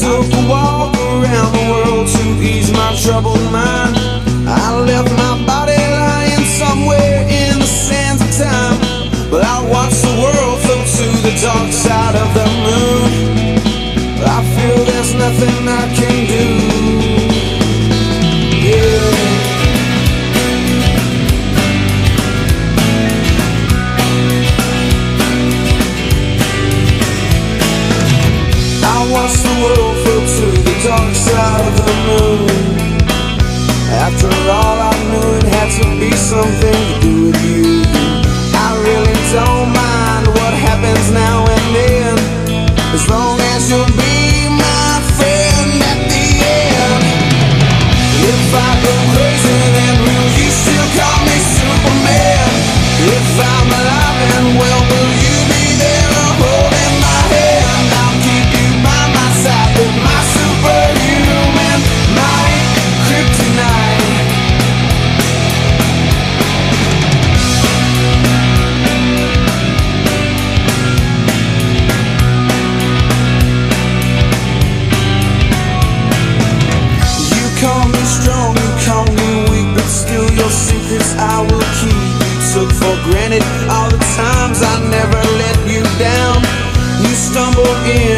took a walk around the world to ease my troubled mind. I watched the world float to the dark side of the moon. After all I knew it had to be something to do with you. all the times I never let you down. You stumbled in.